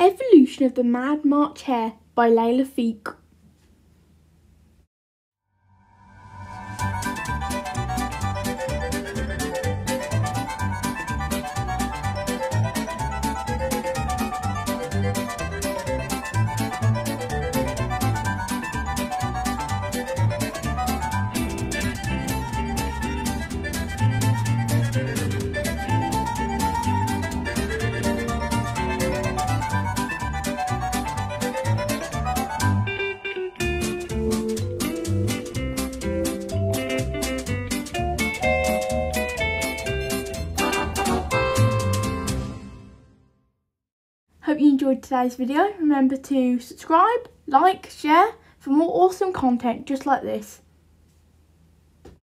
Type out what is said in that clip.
Evolution of the Mad March Hare by Layla Feek. Hope you enjoyed today's video. Remember to subscribe, like, share for more awesome content just like this.